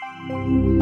Música